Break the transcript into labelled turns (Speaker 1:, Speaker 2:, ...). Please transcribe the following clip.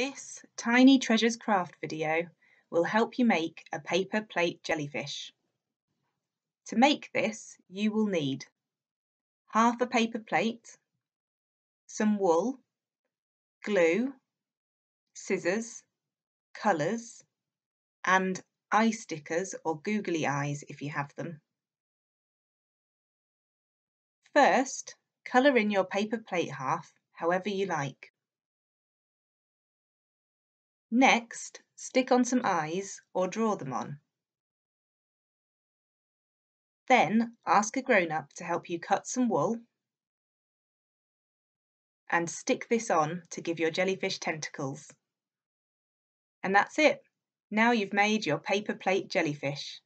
Speaker 1: This Tiny Treasures Craft video will help you make a paper plate jellyfish. To make this you will need half a paper plate, some wool, glue, scissors, colours and eye stickers or googly eyes if you have them. First, colour in your paper plate half however you like. Next, stick on some eyes or draw them on. Then ask a grown-up to help you cut some wool and stick this on to give your jellyfish tentacles. And that's it. Now you've made your paper plate jellyfish.